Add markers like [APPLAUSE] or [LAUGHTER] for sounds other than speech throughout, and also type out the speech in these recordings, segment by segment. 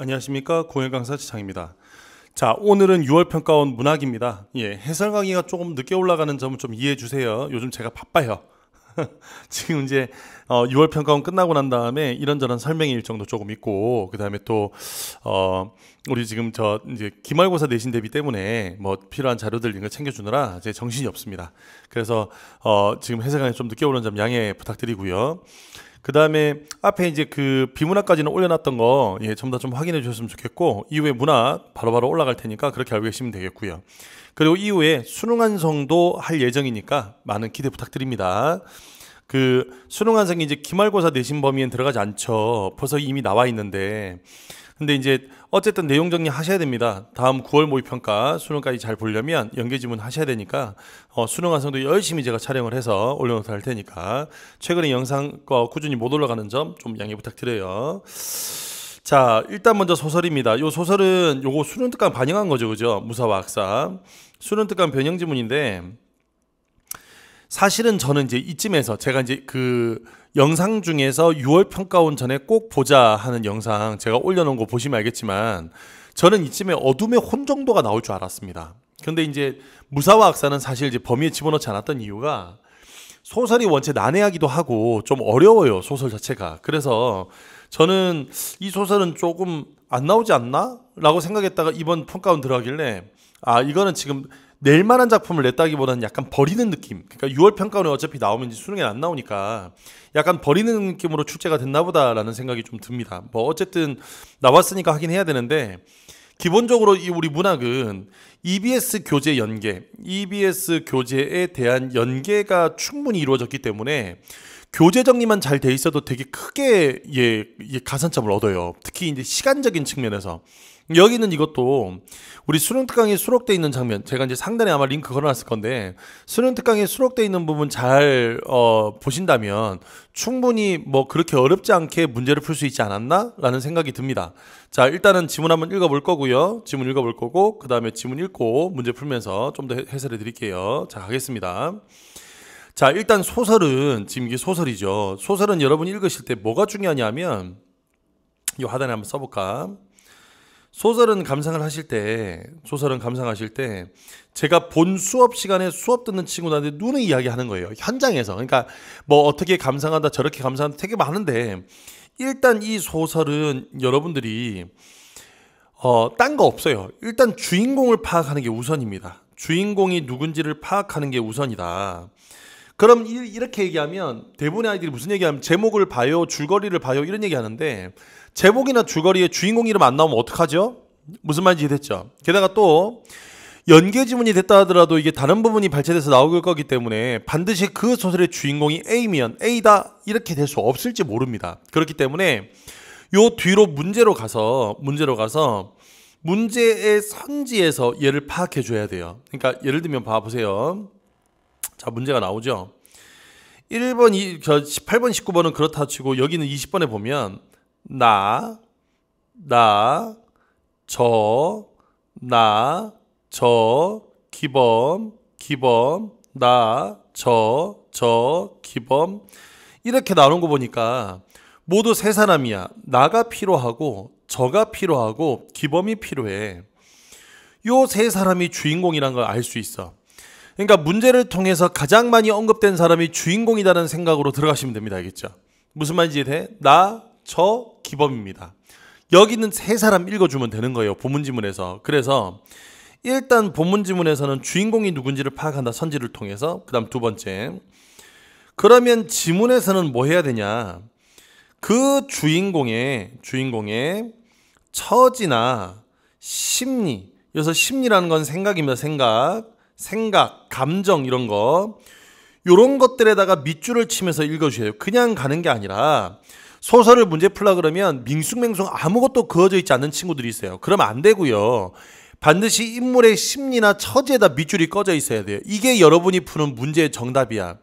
안녕하십니까 공연 강사 지창입니다. 자 오늘은 6월 평가원 문학입니다. 예 해설 강의가 조금 늦게 올라가는 점은 좀 이해해 주세요. 요즘 제가 바빠요. [LAUGHS] 지금 이제 어 6월 평가원 끝나고 난 다음에 이런저런 설명 일정도 조금 있고 그 다음에 또 어 우리 지금 저 이제 기말고사 내신 대비 때문에 뭐 필요한 자료들 이런 거 챙겨주느라 제 정신이 없습니다. 그래서 어 지금 해설 강의 좀 늦게 오는 점 양해 부탁드리고요. 그 다음에 앞에 이제 그 비문학까지는 올려놨던 거, 예, 전부 다 좀 확인해 주셨으면 좋겠고, 이후에 문학 바로 바로 올라갈 테니까 그렇게 알고 계시면 되겠고요. 그리고 이후에 수능 완성도 할 예정이니까 많은 기대 부탁드립니다. 그 수능 완성이 이제 기말고사 내신 범위엔 들어가지 않죠. 벌써 이미 나와 있는데, 근데 이제 어쨌든 내용 정리 하셔야 됩니다. 다음 9월 모의 평가 수능까지 잘 보려면 연계 지문 하셔야 되니까 어, 수능 완성도 열심히 제가 촬영을 해서 올려놓도록 할 테니까 최근에 영상 어, 꾸준히 못 올라가는 점 좀 양해 부탁드려요. 자, 일단 먼저 소설입니다. 요 소설은 요거 수능 특강 반영한 거죠, 그죠? 무사와 학사 수능 특강 변형 지문인데 사실은 저는 이제 이쯤에서 제가 이제 그 영상 중에서 6월 평가원 전에 꼭 보자 하는 영상 제가 올려놓은 거 보시면 알겠지만 저는 이쯤에 어둠의 혼 정도가 나올 줄 알았습니다. 근데 이제 무사와 악사는 사실 이제 범위에 집어넣지 않았던 이유가 소설이 원체 난해하기도 하고 좀 어려워요 소설 자체가 그래서 저는 이 소설은 조금 안 나오지 않나? 라고 생각했다가 이번 평가원 들어가길래 아 이거는 지금 낼 만한 작품을 냈다기보다는 약간 버리는 느낌. 그러니까 6월 평가원에 어차피 나오면 수능에 안 나오니까 약간 버리는 느낌으로 출제가 됐나 보다라는 생각이 좀 듭니다. 뭐 어쨌든 나왔으니까 하긴 해야 되는데 기본적으로 이 우리 문학은 EBS 교재 연계, EBS 교재에 대한 연계가 충분히 이루어졌기 때문에 교재 정리만 잘 돼 있어도 되게 크게 예, 예 가산점을 얻어요. 특히 이제 시간적인 측면에서 여기는 이것도 우리 수능 특강에 수록돼 있는 장면 제가 이제 상단에 아마 링크 걸어놨을 건데 수능 특강에 수록돼 있는 부분 잘 어, 보신다면 충분히 뭐 그렇게 어렵지 않게 문제를 풀 수 있지 않았나라는 생각이 듭니다. 자 일단은 지문 한번 읽어볼 거고요. 지문 읽어볼 거고 그 다음에 지문 읽고 문제 풀면서 좀 더 해설해 드릴게요. 자 가겠습니다. 자 일단 소설은 지금 이게 소설이죠. 소설은 여러분 읽으실 때 뭐가 중요하냐면 이 하단에 한번 써볼까? 소설은 감상을 하실 때 소설은 감상하실 때 제가 본 수업 시간에 수업 듣는 친구들한테 눈을 이야기하는 거예요. 현장에서. 그러니까 뭐 어떻게 감상한다 저렇게 감상한다 되게 많은데 일단 이 소설은 여러분들이 어, 딴 거 없어요. 일단 주인공을 파악하는 게 우선입니다. 주인공이 누군지를 파악하는 게 우선이다. 그럼 이렇게 얘기하면 대부분의 아이들이 무슨 얘기하면 제목을 봐요, 줄거리를 봐요 이런 얘기하는데 제목이나 줄거리에 주인공 이름 안 나오면 어떡하죠? 무슨 말인지 이해됐죠? 게다가 또 연계 지문이 됐다 하더라도 이게 다른 부분이 발췌돼서 나올 거기 때문에 반드시 그 소설의 주인공이 A면 A다 이렇게 될 수 없을지 모릅니다. 그렇기 때문에 요 뒤로 문제로 가서 문제로 가서 문제의 선지에서 얘를 파악해 줘야 돼요. 그러니까 예를 들면 봐 보세요. 자, 문제가 나오죠. 1번, 2, 18번, 19번은 그렇다 치고 여기는 20번에 보면 나, 나, 저, 나, 저, 기범, 기범, 나, 저, 저, 기범. 이렇게 나오는 거 보니까 모두 세 사람이야. 나가 필요하고, 저가 필요하고, 기범이 필요해. 요 세 사람이 주인공이란 걸 알 수 있어. 그러니까 문제를 통해서 가장 많이 언급된 사람이 주인공이라는 생각으로 들어가시면 됩니다. 알겠죠? 무슨 말인지 돼? 나, 저, 기범입니다. 여기는 세 사람 읽어주면 되는 거예요. 본문 지문에서. 그래서 일단 본문 지문에서는 주인공이 누군지를 파악한다. 선지를 통해서. 그 다음 두 번째. 그러면 지문에서는 뭐 해야 되냐. 그 주인공의, 주인공의 처지나 심리. 여기서 심리라는 건 생각입니다. 생각. 생각, 감정 이런 거. 요런 것들에다가 밑줄을 치면서 읽어주세요. 그냥 가는 게 아니라 소설을 문제 풀라 그러면 밍숭맹숭 아무것도 그어져 있지 않는 친구들이 있어요. 그러면 안 되고요. 반드시 인물의 심리나 처지에다 밑줄이 꺼져 있어야 돼요. 이게 여러분이 푸는 문제의 정답이야.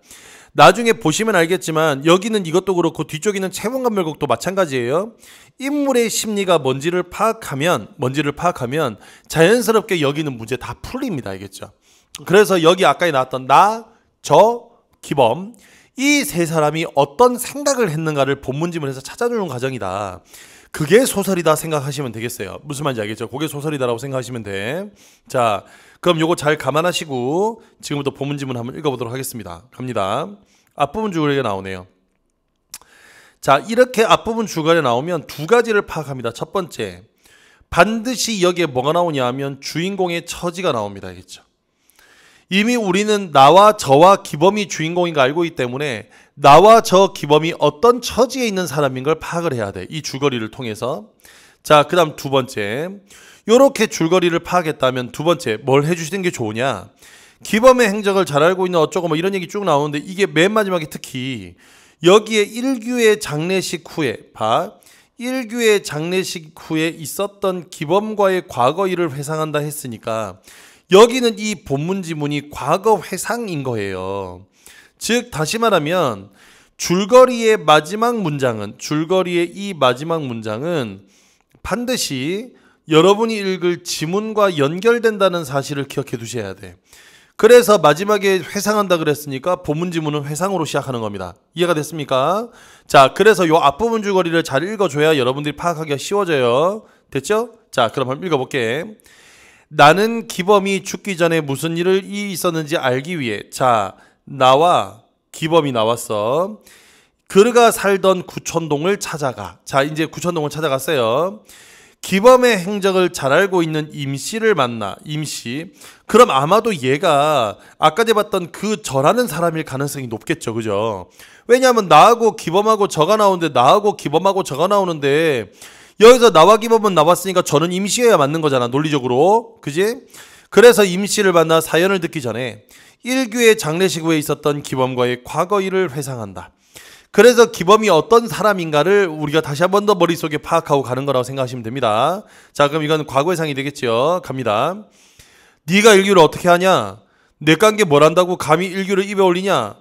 나중에 보시면 알겠지만 여기는 이것도 그렇고 뒤쪽에 있는 채원감별곡도 마찬가지예요. 인물의 심리가 뭔지를 파악하면 뭔지를 파악하면 자연스럽게 여기는 문제 다 풀립니다. 알겠죠? 그래서 여기 아까 나왔던 나, 저, 기범 이 세 사람이 어떤 생각을 했는가를 본문지문에서 찾아주는 과정이다. 그게 소설이다 생각하시면 되겠어요. 무슨 말인지 알겠죠? 그게 소설이다라고 생각하시면 돼. 자, 그럼 요거 잘 감안하시고 지금부터 본문 지문 한번 읽어보도록 하겠습니다. 갑니다. 앞부분 줄거리가 나오네요. 자, 이렇게 앞부분 줄거리 나오면 두 가지를 파악합니다. 첫 번째, 반드시 여기에 뭐가 나오냐 하면 주인공의 처지가 나옵니다. 알겠죠? 이미 우리는 나와 저와 기범이 주인공인 거 알고 있기 때문에 나와 저 기범이 어떤 처지에 있는 사람인 걸 파악을 해야 돼. 이 줄거리를 통해서. 자, 그 다음 두 번째. 요렇게 줄거리를 파악했다면 두 번째, 뭘 해주시는 게 좋으냐? 기범의 행적을 잘 알고 있는 어쩌고 뭐 이런 얘기 쭉 나오는데 이게 맨 마지막에 특히 여기에 일규의 장례식 후에, 봐. 일규의 장례식 후에 있었던 기범과의 과거 일을 회상한다 했으니까 여기는 이 본문 지문이 과거 회상인 거예요. 즉 다시 말하면 줄거리의 마지막 문장은 줄거리의 이 마지막 문장은 반드시 여러분이 읽을 지문과 연결된다는 사실을 기억해 두셔야 돼. 그래서 마지막에 회상한다 그랬으니까 본문 지문은 회상으로 시작하는 겁니다. 이해가 됐습니까? 자, 그래서 요 앞부분 줄거리를 잘 읽어줘야 여러분들이 파악하기가 쉬워져요. 됐죠? 자, 그럼 한번 읽어볼게. 나는 기범이 죽기 전에 무슨 일이 있었는지 알기 위해 자 나와 기범이 나왔어. 그가 살던 구천동을 찾아가. 자 이제 구천동을 찾아갔어요. 기범의 행적을 잘 알고 있는 임씨를 만나 임씨 그럼 아마도 얘가 아까 제봤던 그 저라는 사람일 가능성이 높겠죠 그죠 왜냐하면 나하고 기범하고 저가 나오는데 나하고 기범하고 저가 나오는데 여기서 나와 기법은 나왔으니까 저는 임시여야 맞는 거잖아 논리적으로 그지? 그래서 임시를 만나 사연을 듣기 전에 일규의 장례식 후에 있었던 기범과의 과거 일을 회상한다. 그래서 기범이 어떤 사람인가를 우리가 다시 한 번 더 머릿속에 파악하고 가는 거라고 생각하시면 됩니다. 자 그럼 이건 과거의 상이 되겠죠. 갑니다. 네가 일규를 어떻게 하냐? 내깐 게 뭘 한다고 감히 일규를 입에 올리냐?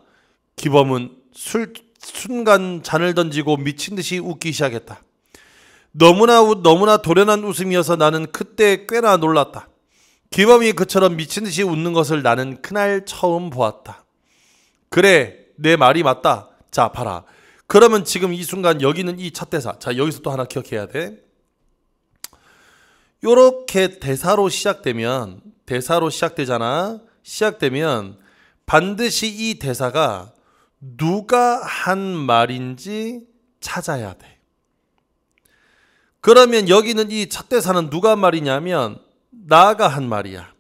기범은 술, 순간 잔을 던지고 미친 듯이 웃기 시작했다. 너무나 너무나 도련한 웃음이어서 나는 그때 꽤나 놀랐다. 기범이 그처럼 미친 듯이 웃는 것을 나는 그날 처음 보았다. 그래, 내 말이 맞다. 자, 봐라. 그러면 지금 이 순간 여기는 이 첫 대사. 자, 여기서 또 하나 기억해야 돼. 요렇게 대사로 시작되면 대사로 시작되잖아. 시작되면 반드시 이 대사가 누가 한 말인지 찾아야 돼. 그러면 여기는 이첫 대사는 누가 한 말이냐면 나가 한 말이야.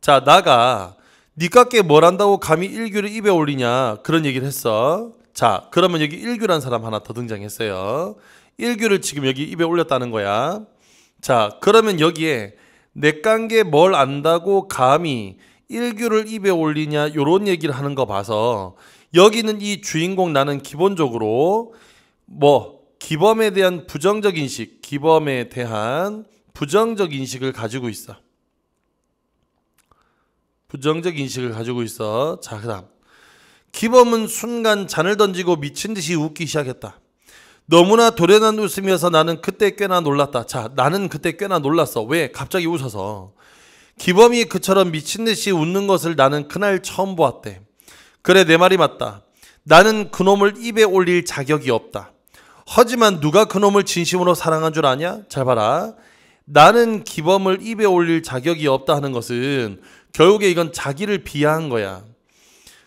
자, 나가 니깎게 뭘 한다고 감히 일규를 입에 올리냐 그런 얘기를 했어. 자, 그러면 여기 일규란 사람 하나 더 등장했어요. 일규를 지금 여기 입에 올렸다는 거야. 자, 그러면 여기에 내깡게 뭘 안다고 감히 일규를 입에 올리냐 요런 얘기를 하는 거 봐서 여기는 이 주인공 나는 기본적으로 뭐 기범에 대한 부정적 인식, 기범에 대한 부정적 인식을 가지고 있어. 부정적 인식을 가지고 있어. 자, 그다음. 기범은 순간 잔을 던지고 미친 듯이 웃기 시작했다. 너무나 도련한 웃음이어서 나는 그때 꽤나 놀랐다. 자, 나는 그때 꽤나 놀랐어. 왜? 갑자기 웃어서. 기범이 그처럼 미친 듯이 웃는 것을 나는 그날 처음 보았대. 그래, 내 말이 맞다. 나는 그놈을 입에 올릴 자격이 없다. 하지만 누가 그놈을 진심으로 사랑한 줄 아냐? 잘 봐라. 나는 기범을 입에 올릴 자격이 없다 하는 것은 결국에 이건 자기를 비하한 거야.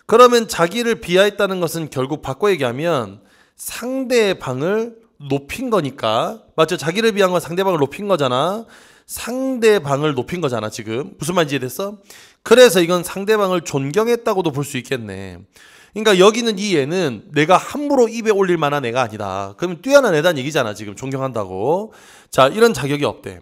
그러면 자기를 비하했다는 것은 결국 바꿔 얘기하면 상대방을 높인 거니까 맞죠? 자기를 비한 건 상대방을 높인 거잖아. 상대방을 높인 거잖아 지금 무슨 말인지 이해됐어? 그래서 이건 상대방을 존경했다고도 볼 수 있겠네. 그러니까 여기는 이 애는 내가 함부로 입에 올릴 만한 애가 아니다. 그러면 뛰어난 애단 얘기잖아, 지금. 존경한다고. 자, 이런 자격이 없대.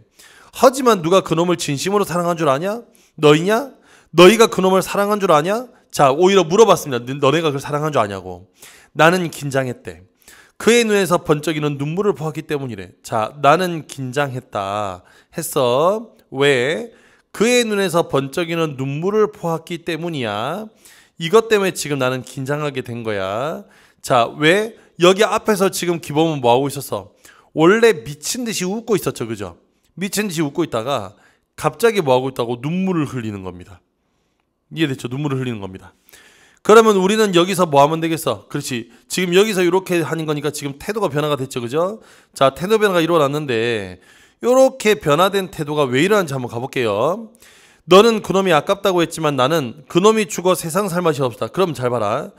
하지만 누가 그놈을 진심으로 사랑한 줄 아냐? 너희냐? 너희가 그놈을 사랑한 줄 아냐? 자, 오히려 물어봤습니다. 너네가 그걸 사랑한 줄 아냐고. 나는 긴장했대. 그의 눈에서 번쩍이는 눈물을 보았기 때문이래. 자, 나는 긴장했다. 했어. 왜? 그의 눈에서 번쩍이는 눈물을 보았기 때문이야. 이것 때문에 지금 나는 긴장하게 된 거야. 자, 왜? 여기 앞에서 지금 기범은 뭐 하고 있었어? 원래 미친 듯이 웃고 있었죠. 그죠? 미친 듯이 웃고 있다가 갑자기 뭐 하고 있다고 눈물을 흘리는 겁니다. 이해됐죠? 눈물을 흘리는 겁니다. 그러면 우리는 여기서 뭐 하면 되겠어? 그렇지. 지금 여기서 이렇게 하는 거니까 지금 태도가 변화가 됐죠. 그죠? 자, 태도 변화가 일어났는데 이렇게 변화된 태도가 왜 이러는지 한번 가볼게요. 너는 그놈이 아깝다고 했지만 나는 그놈이 죽어 세상 살 맛이 없다. 그럼 잘 봐라.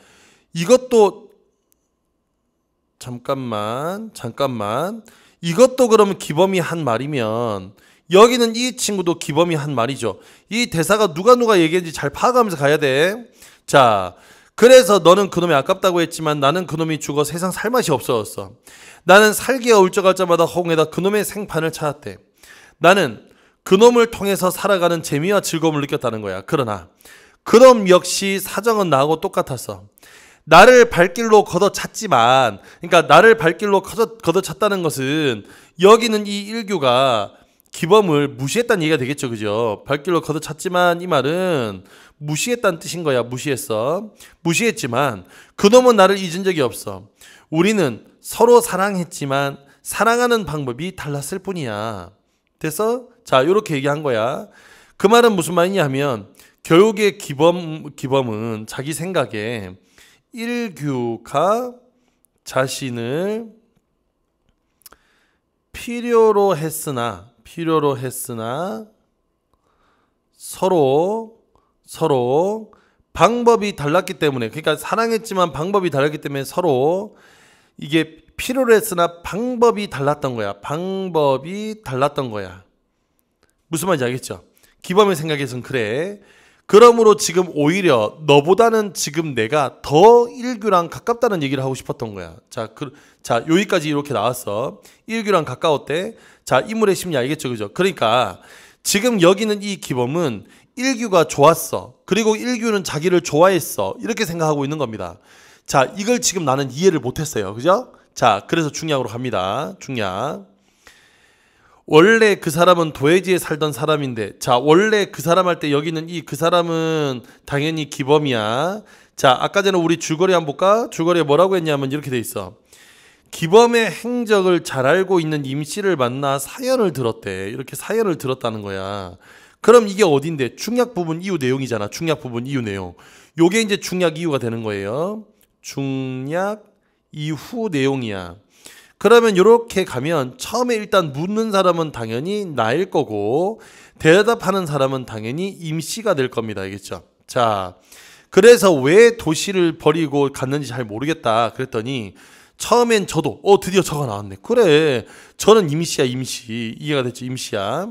이것도 잠깐만, 잠깐만. 이것도 그러면 기범이 한 말이면 여기는 이 친구도 기범이 한 말이죠. 이 대사가 누가 누가 얘기했는지 잘 파악하면서 가야 돼. 자, 그래서 너는 그놈이 아깝다고 했지만 나는 그놈이 죽어 세상 살 맛이 없어졌어. 나는 살기가 울적할 때마다 허공에다 그놈의 생판을 찾았대. 나는 그놈을 통해서 살아가는 재미와 즐거움을 느꼈다는 거야. 그러나 그놈 역시 사정은 나하고 똑같았어. 나를 발길로 걷어찼지만, 그러니까 나를 발길로 걷어, 걷어찼다는 것은 여기는 이 일규가 기범을 무시했다는 얘기가 되겠죠, 그죠? 발길로 걷어찼지만 이 말은 무시했다는 뜻인 거야. 무시했어. 무시했지만 그놈은 나를 잊은 적이 없어. 우리는 서로 사랑했지만 사랑하는 방법이 달랐을 뿐이야. 됐어? 자, 이렇게 얘기한 거야. 그 말은 무슨 말이냐 하면 교육의 기범 기범은 자기 생각에 일규가 자신을 필요로 했으나 필요로 했으나 서로 서로 방법이 달랐기 때문에 그러니까 사랑했지만 방법이 달랐기 때문에 서로 이게 필요로 했으나 방법이 달랐던 거야. 방법이 달랐던 거야. 무슨 말인지 알겠죠? 기범의 생각에선 그래. 그러므로 지금 오히려 너보다는 지금 내가 더 일규랑 가깝다는 얘기를 하고 싶었던 거야. 자, 그, 자, 여기까지 이렇게 나왔어. 일규랑 가까웠대. 자, 인물의 심리 알겠죠? 그죠? 그러니까 지금 여기는 이 기범은 일규가 좋았어. 그리고 일규는 자기를 좋아했어. 이렇게 생각하고 있는 겁니다. 자, 이걸 지금 나는 이해를 못했어요. 그죠? 자, 그래서 중약으로 갑니다. 중약. 원래 그 사람은 도해지에 살던 사람인데, 자, 원래 그 사람 할 때 여기는 이 그 사람은 당연히 기범이야. 자, 아까 전에 우리 줄거리 한번 볼까? 줄거리에 뭐라고 했냐면 이렇게 돼 있어. 기범의 행적을 잘 알고 있는 임 씨를 만나 사연을 들었대. 이렇게 사연을 들었다는 거야. 그럼 이게 어딘데? 중약 부분 이유 내용이잖아. 중약 부분 이유 내용. 요게 이제 중약 이유가 되는 거예요. 중약 이후 내용이야. 그러면 이렇게 가면 처음에 일단 묻는 사람은 당연히 나일 거고 대답하는 사람은 당연히 임씨가 될 겁니다. 알겠죠? 자, 그래서 왜 도시를 버리고 갔는지 잘 모르겠다. 그랬더니 처음엔 저도 어 드디어 저가 나왔네. 그래, 저는 임씨야 임씨 이해가 됐죠 임씨야.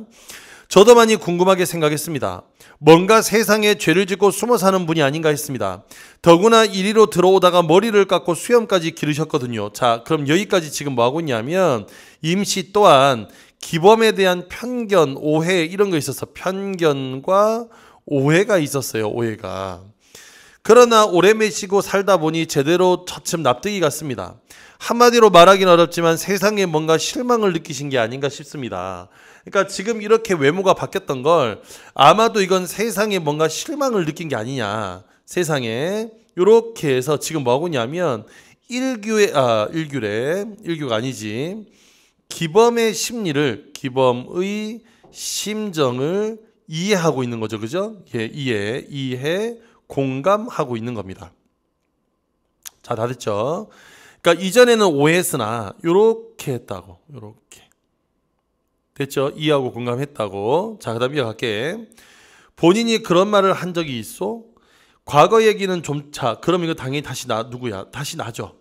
저도 많이 궁금하게 생각했습니다. 뭔가 세상에 죄를 짓고 숨어 사는 분이 아닌가 했습니다. 더구나 이리로 들어오다가 머리를 깎고 수염까지 기르셨거든요. 자, 그럼 여기까지 지금 뭐 하고 있냐면 임시 또한 기범에 대한 편견, 오해 이런 거 있었어. 편견과 오해가 있었어요. 오해가. 그러나 오래 매시고 살다 보니 제대로 처침 납득이 갔습니다. 한마디로 말하기는 어렵지만 세상에 뭔가 실망을 느끼신 게 아닌가 싶습니다. 그러니까 지금 이렇게 외모가 바뀌었던 걸 아마도 이건 세상에 뭔가 실망을 느낀 게 아니냐. 세상에 이렇게 해서 지금 뭐 하고 있냐면 일규의 아 일규래 일규가 아니지 기범의 심리를 기범의 심정을 이해하고 있는 거죠, 그죠? 예, 이해, 이해, 공감하고 있는 겁니다. 자, 다 됐죠? 그러니까 이전에는 오해했으나 요렇게 했다고, 요렇게. 됐죠? 이해하고 공감했다고. 자, 그 다음 이어갈게. 본인이 그런 말을 한 적이 있어? 과거 얘기는 좀, 자, 그럼 이거 당연히 다시 나, 누구야? 다시 나죠.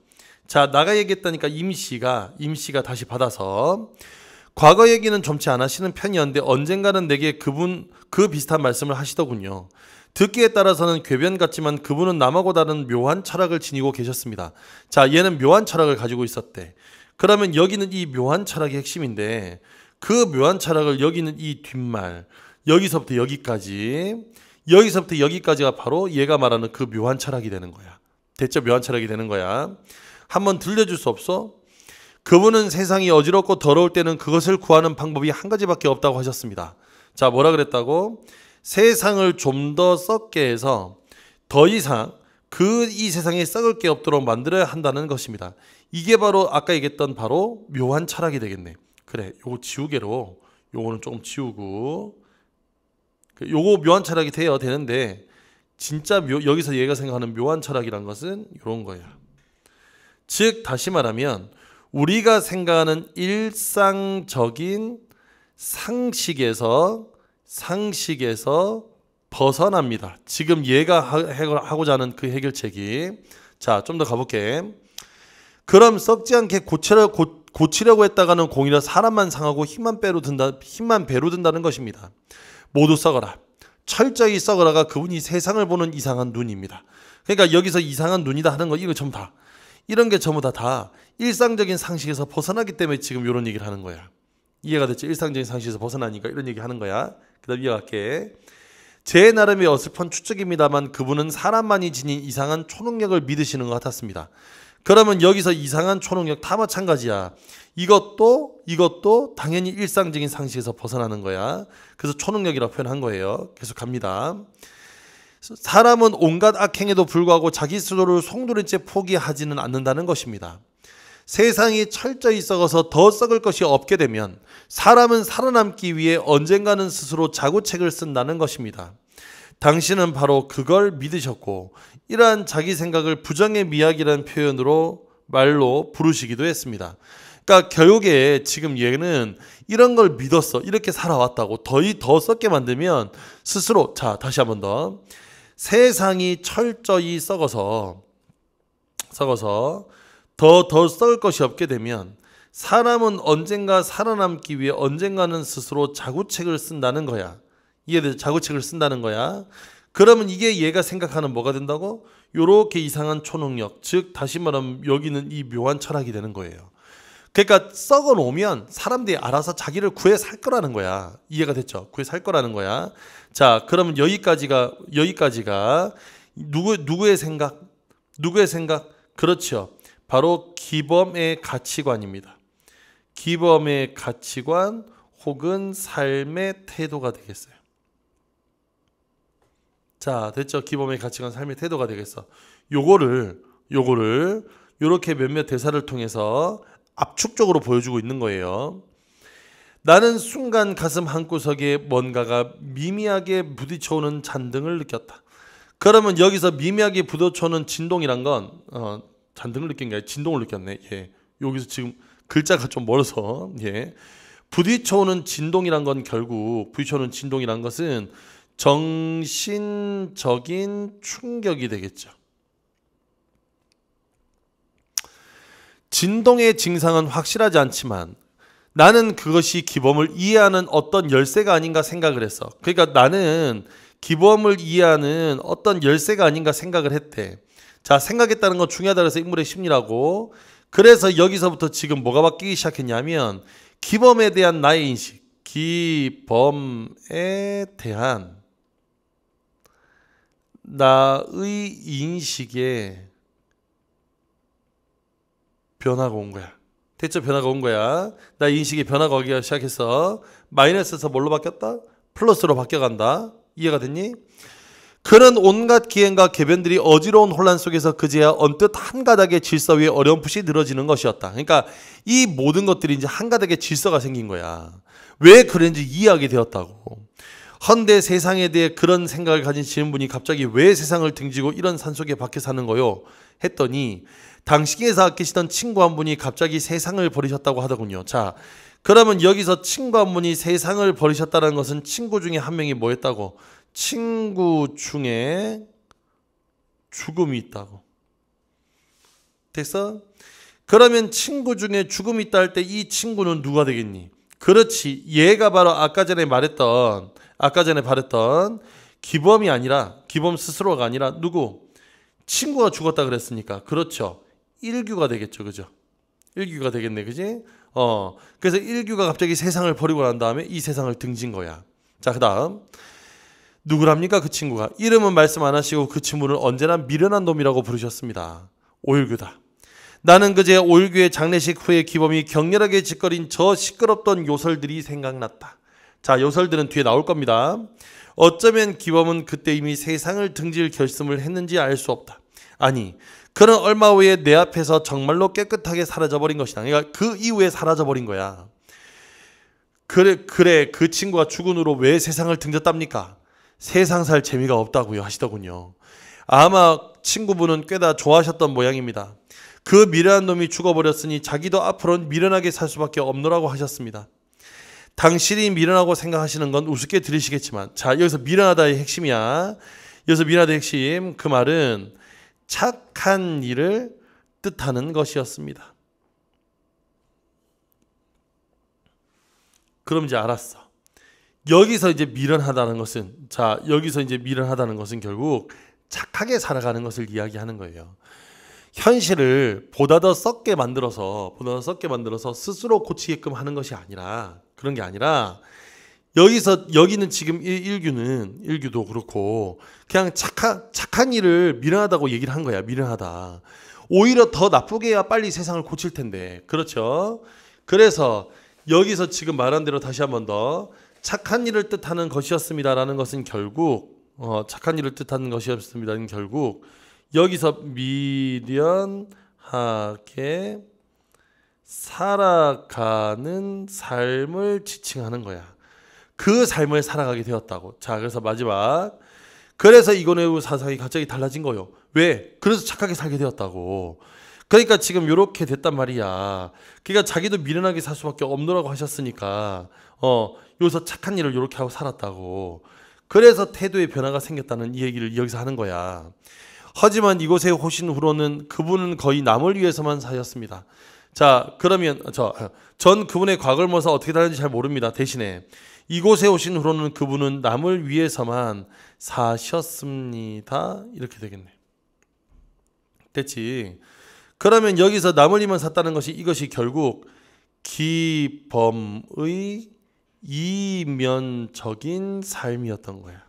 자, 나가 얘기했다니까 임씨가, 임씨가 다시 받아서. 과거 얘기는 좀치 안 하시는 편이었는데 언젠가는 내게 그분, 그 비슷한 말씀을 하시더군요. 듣기에 따라서는 궤변 같지만 그분은 남하고 다른 묘한 철학을 지니고 계셨습니다. 자, 얘는 묘한 철학을 가지고 있었대. 그러면 여기는 이 묘한 철학의 핵심인데 그 묘한 철학을 여기는 이 뒷말 여기서부터 여기까지 여기서부터 여기까지가 바로 얘가 말하는 그 묘한 철학이 되는 거야. 대체 묘한 철학이 되는 거야. 한번 들려줄 수 없어? 그분은 세상이 어지럽고 더러울 때는 그것을 구하는 방법이 한 가지밖에 없다고 하셨습니다. 자, 뭐라 그랬다고? 세상을 좀 더 썩게 해서 더 이상 그 이 세상에 썩을 게 없도록 만들어야 한다는 것입니다. 이게 바로 아까 얘기했던 바로 묘한 철학이 되겠네. 그래, 요거 지우개로 요거는 조금 지우고 그 요거 묘한 철학이 돼요 되는데 진짜 묘, 여기서 얘가 생각하는 묘한 철학이란 것은 이런 거예요. 즉 다시 말하면 우리가 생각하는 일상적인 상식에서 상식에서 벗어납니다. 지금 얘가 하고자 하는 그 해결책이 자, 좀 더 가볼게. 그럼 썩지 않게 고치려, 고, 고치려고 했다가는 공이라 사람만 상하고 힘만 배로 든다, 힘만 배로 든다는 것입니다. 모두 썩어라. 철저히 썩어라가 그분이 세상을 보는 이상한 눈입니다. 그러니까 여기서 이상한 눈이다 하는 거 이거 전부 다 이런 게 전부 다 다 일상적인 상식에서 벗어나기 때문에 지금 이런 얘기를 하는 거야. 이해가 됐죠? 일상적인 상식에서 벗어나니까 이런 얘기 하는 거야. 그다음 이해할게. 제 나름의 어설픈 추측입니다만 그분은 사람만이 지닌 이상한 초능력을 믿으시는 것 같았습니다. 그러면 여기서 이상한 초능력 다 마찬가지야. 이것도 이것도 당연히 일상적인 상식에서 벗어나는 거야. 그래서 초능력이라고 표현한 거예요. 계속 갑니다. 사람은 온갖 악행에도 불구하고 자기 스스로를 송두린 채 포기하지는 않는다는 것입니다. 세상이 철저히 썩어서 더 썩을 것이 없게 되면 사람은 살아남기 위해 언젠가는 스스로 자구책을 쓴다는 것입니다. 당신은 바로 그걸 믿으셨고 이러한 자기 생각을 부정의 미학이라는 표현으로 말로 부르시기도 했습니다. 그러니까 결국에 지금 얘는 이런 걸 믿었어. 이렇게 살아왔다고. 더이 더 썩게 만들면 스스로 자, 다시 한 번 더. 세상이 철저히 썩어서 썩어서 더 더 썩을 것이 없게 되면 사람은 언젠가 살아남기 위해 언젠가는 스스로 자구책을 쓴다는 거야. 이해돼? 자구책을 쓴다는 거야. 그러면 이게 얘가 생각하는 뭐가 된다고? 요렇게 이상한 초능력, 즉 다시 말하면 여기는 이 묘한 철학이 되는 거예요. 그러니까 썩어 놓으면 사람들이 알아서 자기를 구해 살 거라는 거야. 이해가 됐죠? 구해 살 거라는 거야. 자, 그러면 여기까지가 여기까지가 누구 누구의 생각? 누구의 생각? 그렇죠. 바로 기범의 가치관입니다. 기범의 가치관 혹은 삶의 태도가 되겠어요. 자, 됐죠? 기범의 가치관, 삶의 태도가 되겠어. 요거를 요거를 요렇게 몇몇 대사를 통해서 압축적으로 보여주고 있는 거예요. 나는 순간 가슴 한구석에 뭔가가 미미하게 부딪혀오는 잔등을 느꼈다. 그러면 여기서 미미하게 부딪혀오는 진동이란 건 어, 잔등을 느낀 게 진동을 느꼈네. 예. 여기서 지금 글자가 좀 멀어서 예. 부딪혀오는 진동이란 건 결국 부딪혀오는 진동이란 것은 정신적인 충격이 되겠죠. 진동의 증상은 확실하지 않지만 나는 그것이 기범을 이해하는 어떤 열쇠가 아닌가 생각을 했어. 그러니까 나는 기범을 이해하는 어떤 열쇠가 아닌가 생각을 했대. 자, 생각했다는 건 중요하다 그래서 인물의 심리라고. 그래서 여기서부터 지금 뭐가 바뀌기 시작했냐면 기범에 대한 나의 인식, 기범에 대한 나의 인식에 변화가 온 거야. 대체 변화가 온 거야. 나 인식이 변화가 오기 시작했어. 마이너스에서 뭘로 바뀌었다? 플러스로 바뀌어간다. 이해가 됐니? 그런 온갖 기행과 개변들이 어지러운 혼란 속에서 그제야 언뜻 한 가닥의 질서 위에 어렴풋이 늘어지는 것이었다. 그러니까 이 모든 것들이 이제 한 가닥의 질서가 생긴 거야. 왜 그런지 이해하게 되었다고. 헌데 세상에 대해 그런 생각을 가진 지은분이 갑자기 왜 세상을 등지고 이런 산속에 박혀 사는 거요? 했더니 당시에서 아끼시던 친구 한 분이 갑자기 세상을 버리셨다고 하더군요. 자, 그러면 여기서 친구 한 분이 세상을 버리셨다는 것은 친구 중에 한 명이 뭐였다고? 친구 중에 죽음이 있다고. 됐어? 그러면 친구 중에 죽음이 있다 할 때 이 친구는 누가 되겠니? 그렇지. 얘가 바로 아까 전에 말했던, 아까 전에 말했던 기범이 아니라, 기범 스스로가 아니라 누구? 친구가 죽었다 그랬으니까. 그렇죠. 일규가 되겠죠. 그죠? 일규가 되겠네. 그지? 어. 그래서 일규가 갑자기 세상을 버리고 난 다음에 이 세상을 등진 거야. 자, 그 다음. 누구랍니까? 그 친구가. 이름은 말씀 안 하시고 그 친구를 언제나 미련한 놈이라고 부르셨습니다. 오일규다. 나는 그제 오일규의 장례식 후에 기범이 격렬하게 짓거린 저 시끄럽던 요설들이 생각났다. 자, 요설들은 뒤에 나올 겁니다. 어쩌면 기범은 그때 이미 세상을 등질 결심을 했는지 알 수 없다. 아니, 그는 얼마 후에 내 앞에서 정말로 깨끗하게 사라져버린 것이다. 그러니까 그 이후에 사라져버린 거야. 그래, 그래, 그 친구가 죽은 후로 왜 세상을 등졌답니까? 세상 살 재미가 없다고요 하시더군요. 아마 친구분은 꽤다 좋아하셨던 모양입니다. 그 미련한 놈이 죽어버렸으니 자기도 앞으로는 미련하게 살 수밖에 없노라고 하셨습니다. 당신이 미련하고 생각하시는 건 우습게 들으시겠지만 자 여기서 미련하다의 핵심이야. 여기서 미련하다의 핵심 그 말은 착한 일을 뜻하는 것이었습니다. 그럼 이제 알았어. 여기서 이제 미련하다는 것은 자 여기서 이제 미련하다는 것은 결국 착하게 살아가는 것을 이야기하는 거예요. 현실을 보다 더 썩게 만들어서 보다 더 썩게 만들어서 스스로 고치게끔 하는 것이 아니라 그런 게 아니라 여기서 여기는 지금 일 규는 일규도 그렇고 그냥 착한 착한 일을 미련하다고 얘기를 한 거야 미련하다. 오히려 더 나쁘게 해야 빨리 세상을 고칠 텐데. 그렇죠? 그래서 여기서 지금 말한 대로 다시 한 번 더 착한 일을 뜻하는 것이었습니다라는 것은 결국 어, 착한 일을 뜻하는 것이었습니다는 결국 여기서 미련하게 살아가는 삶을 지칭하는 거야. 그 삶을 살아가게 되었다고. 자, 그래서 마지막. 그래서 이고네우 사상이 갑자기 달라진 거요. 왜? 그래서 착하게 살게 되었다고. 그러니까 지금 이렇게 됐단 말이야. 그러니까 자기도 미련하게 살 수밖에 없노라고 하셨으니까 어 여기서 착한 일을 이렇게 하고 살았다고. 그래서 태도의 변화가 생겼다는 이 얘기를 여기서 하는 거야. 하지만 이곳에 오신 후로는 그분은 거의 남을 위해서만 사셨습니다. 자, 그러면 저 전 그분의 과거를 모서 어떻게 다른지 잘 모릅니다. 대신에 이곳에 오신 후로는 그분은 남을 위해서만 사셨습니다. 이렇게 되겠네. 됐지. 그러면 여기서 남을 위만 샀다는 것이 이것이 결국 기범의 이면적인 삶이었던 거야.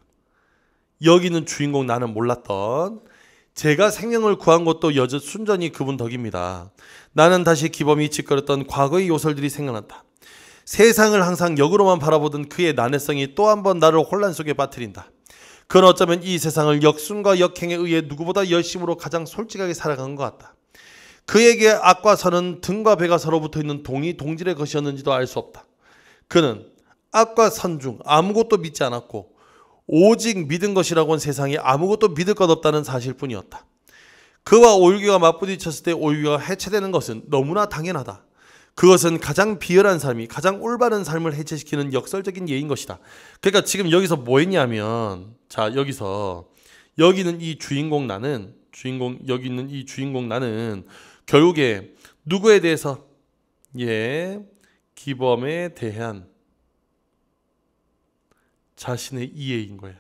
여기는 주인공 나는 몰랐던 제가 생명을 구한 것도 여전 순전히 그분 덕입니다. 나는 다시 기범이 짓거렸던 과거의 요설들이 생각난다. 세상을 항상 역으로만 바라보던 그의 난해성이 또 한 번 나를 혼란 속에 빠뜨린다. 그는 어쩌면 이 세상을 역순과 역행에 의해 누구보다 열심으로 가장 솔직하게 살아간 것 같다. 그에게 악과 선은 등과 배가 서로 붙어 있는 동이 동질의 것이었는지도 알 수 없다. 그는 악과 선중 아무것도 믿지 않았고 오직 믿은 것이라고는 세상에 아무것도 믿을 것 없다는 사실뿐이었다. 그와 오유기가 맞부딪혔을 때 오유기가 해체되는 것은 너무나 당연하다. 그것은 가장 비열한 삶이 가장 올바른 삶을 해체시키는 역설적인 예인 것이다. 그러니까 지금 여기서 뭐 했냐면 자 여기서 여기는 이 주인공 나는 주인공 여기 있는 이 주인공 나는 결국에 누구에 대해서 예 기범에 대한 자신의 이해인 거야.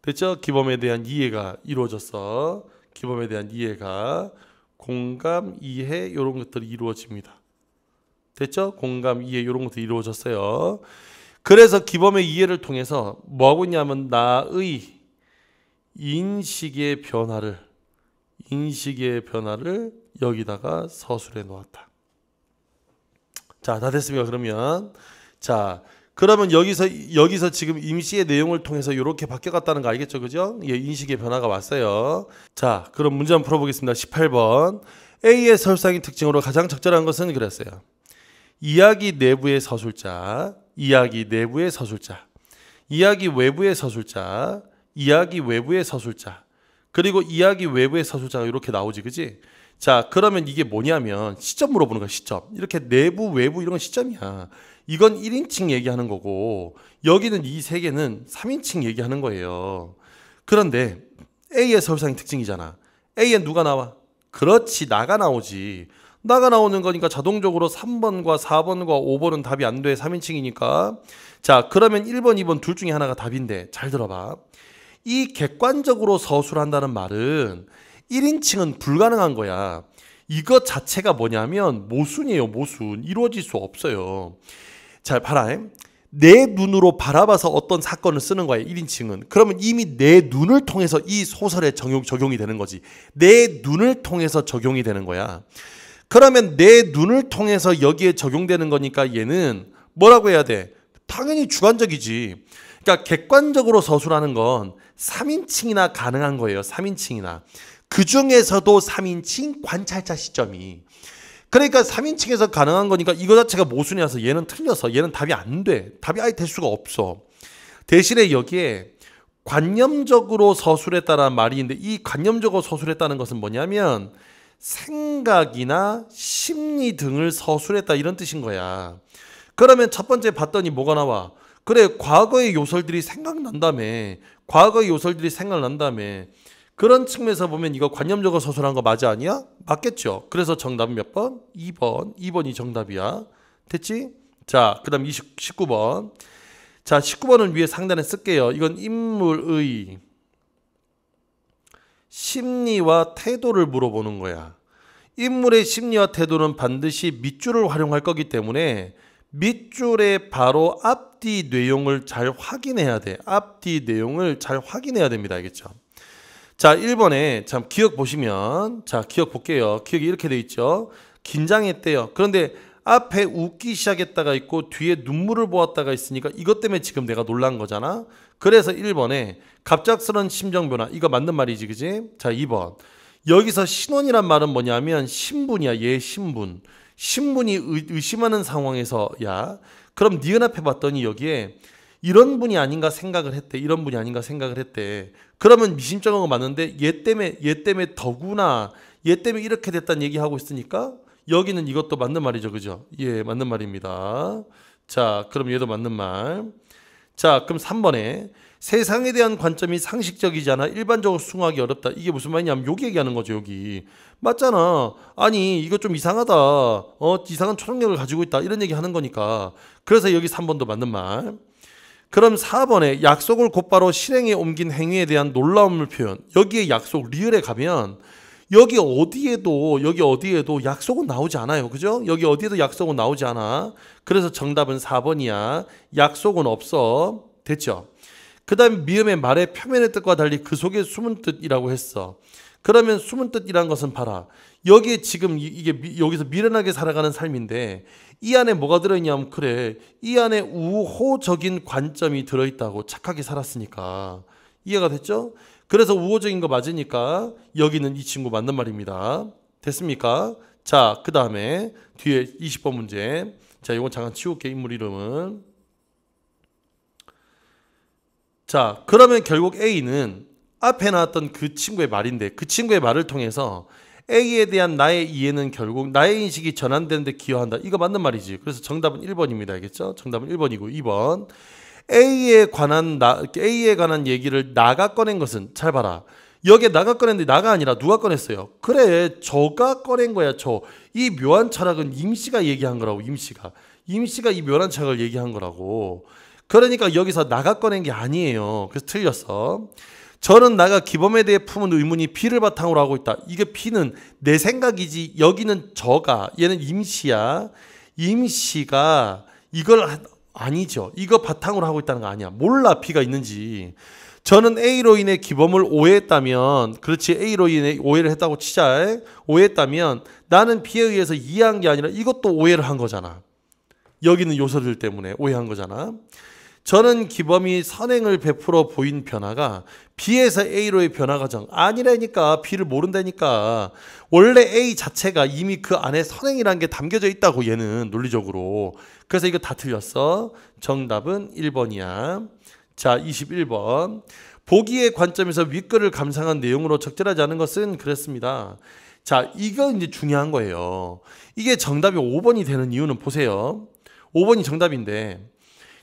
됐죠? 기범에 대한 이해가 이루어졌어. 기범에 대한 이해가 공감, 이해 이런 것들이 이루어집니다. 됐죠? 공감, 이해 이런 것들이 이루어졌어요. 그래서 기범의 이해를 통해서 뭐 하고 있냐면 나의 인식의 변화를 인식의 변화를 여기다가 서술해 놓았다. 자, 다 됐습니다. 그러면 자, 그러면 여기서 여기서 지금 임시의 내용을 통해서 이렇게 바뀌어갔다는 거 알겠죠, 그죠? 예, 인식의 변화가 왔어요. 자, 그럼 문제 한번 풀어보겠습니다. 18번 A의 설상의 특징으로 가장 적절한 것은 그랬어요. 이야기 내부의 서술자, 이야기 내부의 서술자, 이야기 외부의 서술자, 이야기 외부의 서술자, 그리고 이야기 외부의 서술자가 이렇게 나오지, 그지? 자, 그러면 이게 뭐냐면 시점 물어보는 거야, 시점. 이렇게 내부, 외부 이런 건 시점이야. 이건 1인칭 얘기하는 거고 여기는 이 세 개는 3인칭 얘기하는 거예요. 그런데 A의 서울상의 특징이잖아. A에 누가 나와? 그렇지 나가 나오지. 나가 나오는 거니까 자동적으로 3번과 4번과 5번은 답이 안 돼. 3인칭이니까. 자, 그러면 1번, 2번 둘 중에 하나가 답인데 잘 들어봐. 이 객관적으로 서술한다는 말은 1인칭은 불가능한 거야. 이것 자체가 뭐냐면 모순이에요, 모순. 이루어질 수 없어요. 잘 봐라. 내 눈으로 바라봐서 어떤 사건을 쓰는 거야, 1인칭은. 그러면 이미 내 눈을 통해서 이 소설에 적용, 적용이 되는 거지. 내 눈을 통해서 적용이 되는 거야. 그러면 내 눈을 통해서 여기에 적용되는 거니까 얘는 뭐라고 해야 돼? 당연히 주관적이지. 그러니까 객관적으로 서술하는 건 3인칭이나 가능한 거예요. 3인칭이나. 그 중에서도 3인칭 관찰자 시점이. 그러니까 3인칭에서 가능한 거니까 이거 자체가 모순이라서 얘는 틀려서 얘는 답이 안 돼. 답이 아예 될 수가 없어. 대신에 여기에 관념적으로 서술했다라는 말이 있는데 이 관념적으로 서술했다는 것은 뭐냐면 생각이나 심리 등을 서술했다 이런 뜻인 거야. 그러면 첫 번째 봤더니 뭐가 나와? 그래 과거의 요설들이 생각난다며 과거의 요설들이 생각난다며 그런 측면에서 보면 이거 관념적으로 서술한 거 맞아 아니야? 맞겠죠. 그래서 정답은 몇 번? 2번. 2번이 정답이야. 됐지? 자, 그 다음 19번. 자, 19번을 위에 상단에 쓸게요. 이건 인물의 심리와 태도를 물어보는 거야. 인물의 심리와 태도는 반드시 밑줄을 활용할 거기 때문에 밑줄의 바로 앞뒤 내용을 잘 확인해야 돼. 앞뒤 내용을 잘 확인해야 됩니다. 알겠죠? 자, 1번에 참 기억 보시면 자, 기억 볼게요. 기억이 이렇게 돼 있죠. 긴장했대요. 그런데 앞에 웃기 시작했다가 있고 뒤에 눈물을 보았다가 있으니까 이것 때문에 지금 내가 놀란 거잖아. 그래서 1번에 갑작스런 심정 변화. 이거 맞는 말이지, 그지? 자, 2번. 여기서 신원이란 말은 뭐냐면 신분이야. 얘 신분. 신분이 의, 심하는 상황에서 야. 그럼 니은 앞에 봤더니 여기에 이런 분이 아닌가 생각을 했대. 이런 분이 아닌가 생각을 했대. 그러면 미심쩍은 거 맞는데 얘 때문에 얘 때문에 더구나 얘 때문에 이렇게 됐다는 얘기하고 있으니까 여기는 이것도 맞는 말이죠. 그죠? 예, 맞는 말입니다. 자, 그럼 얘도 맞는 말. 자, 그럼 3번에 세상에 대한 관점이 상식적이지 않아 일반적으로 수긍하기 어렵다. 이게 무슨 말이냐면 여기 얘기하는 거죠, 여기. 맞잖아. 아니, 이거 좀 이상하다. 어, 이상한 초능력을 가지고 있다. 이런 얘기 하는 거니까. 그래서 여기 3번도 맞는 말. 그럼 4번에 약속을 곧바로 실행에 옮긴 행위에 대한 놀라움을 표현. 여기에 약속 리을에 가면 여기 어디에도 여기 어디에도 약속은 나오지 않아요. 그죠? 여기 어디에도 약속은 나오지 않아. 그래서 정답은 4번이야. 약속은 없어. 됐죠? 그다음 미음의 말의 표면의 뜻과 달리 그 속에 숨은 뜻이라고 했어. 그러면 숨은 뜻이란 것은 봐라. 여기에 지금 이게 여기서 미련하게 살아가는 삶인데 이 안에 뭐가 들어있냐면 그래 이 안에 우호적인 관점이 들어있다고 착하게 살았으니까 이해가 됐죠? 그래서 우호적인 거 맞으니까 여기는 이 친구 맞는 말입니다. 됐습니까? 자, 그 다음에 뒤에 20번 문제. 자, 이건 잠깐 치울게, 인물 이름은. 자, 그러면 결국 A는 앞에 나왔던 그 친구의 말인데 그 친구의 말을 통해서 A에 대한 나의 이해는 결국 나의 인식이 전환되는데 기여한다. 이거 맞는 말이지. 그래서 정답은 1번입니다. 알겠죠? 정답은 1번이고 2번. A에 관한 나, A에 관한 얘기를 나가 꺼낸 것은 잘 봐라. 여기에 나가 꺼냈는데 나가 아니라 누가 꺼냈어요? 그래, 저가 꺼낸 거야, 저. 이 묘한 철학은 임씨가 얘기한 거라고, 임씨가. 임씨가 이 묘한 철학을 얘기한 거라고. 그러니까 여기서 나가 꺼낸 게 아니에요. 그래서 틀렸어. 저는 나가 기범에 대해 품은 의문이 피를 바탕으로 하고 있다. 이게 피는 내 생각이지. 여기는 저가. 얘는 임씨야. 임씨가 이걸 아니죠. 이거 바탕으로 하고 있다는 거 아니야. 몰라 B가 있는지. 저는 A로 인해 기범을 오해했다면, 그렇지 A로 인해 오해를 했다고 치자. 오해했다면 나는 B에 의해서 이해한 게 아니라 이것도 오해를 한 거잖아. 여기는 요소들 때문에 오해한 거잖아. 저는 기범이 선행을 베풀어 보인 변화가 B에서 A로의 변화 과정 아니라니까 B를 모른다니까. 원래 A 자체가 이미 그 안에 선행이라는 게 담겨져 있다고 얘는 논리적으로. 그래서 이거 다 틀렸어. 정답은 1번이야. 자 21번. 보기의 관점에서 윗글을 감상한 내용으로 적절하지 않은 것은 그랬습니다. 자 이거 이제 중요한 거예요. 이게 정답이 5번이 되는 이유는 보세요. 5번이 정답인데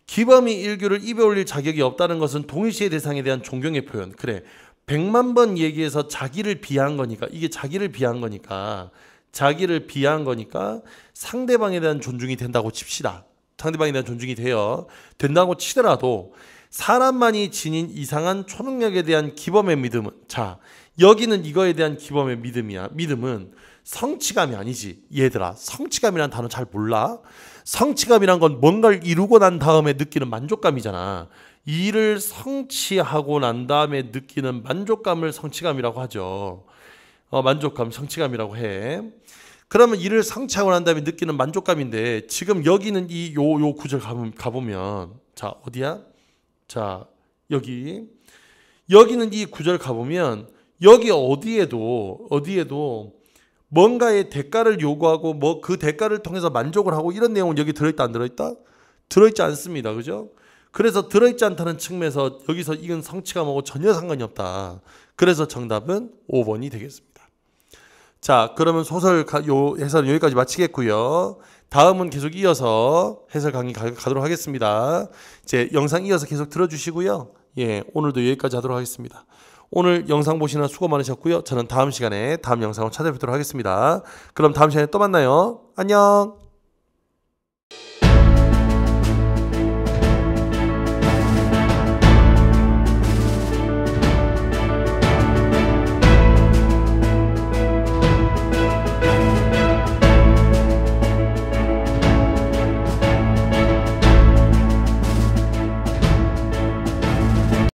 기범이 일규를 입에 올릴 자격이 없다는 것은 동일시의 대상에 대한 존경의 표현. 그래. 백만 번 얘기해서 자기를 비하한 거니까 이게 자기를 비하한 거니까 자기를 비하한 거니까 상대방에 대한 존중이 된다고 칩시다. 상대방에 대한 존중이 돼요. 된다고 치더라도 사람만이 지닌 이상한 초능력에 대한 기범의 믿음은 자 여기는 이거에 대한 기범의 믿음이야. 믿음은 성취감이 아니지. 얘들아 성취감이라는 단어 잘 몰라? 성취감이란 건 뭔가를 이루고 난 다음에 느끼는 만족감이잖아. 일을 성취하고 난 다음에 느끼는 만족감을 성취감이라고 하죠. 어, 만족감, 성취감이라고 해. 그러면 일을 성취하고 난 다음에 느끼는 만족감인데 지금 여기는 이 요 요 구절 가보면, 자 어디야? 자 여기 여기는 이 구절 가보면 여기 어디에도 어디에도 뭔가의 대가를 요구하고 뭐 그 대가를 통해서 만족을 하고 이런 내용은 여기 들어있다 안 들어있다? 들어있지 않습니다. 그죠? 그래서 들어있지 않다는 측면에서 여기서 이건 성취가 뭐고 전혀 상관이 없다. 그래서 정답은 5번이 되겠습니다. 자, 그러면 소설 가, 요 해설은 여기까지 마치겠고요. 다음은 계속 이어서 해설 강의 가, 가도록 하겠습니다. 이제 영상 이어서 계속 들어주시고요. 예, 오늘도 여기까지 하도록 하겠습니다. 오늘 영상 보시느라 수고 많으셨고요. 저는 다음 시간에 다음 영상을 찾아뵙도록 하겠습니다. 그럼 다음 시간에 또 만나요. 안녕.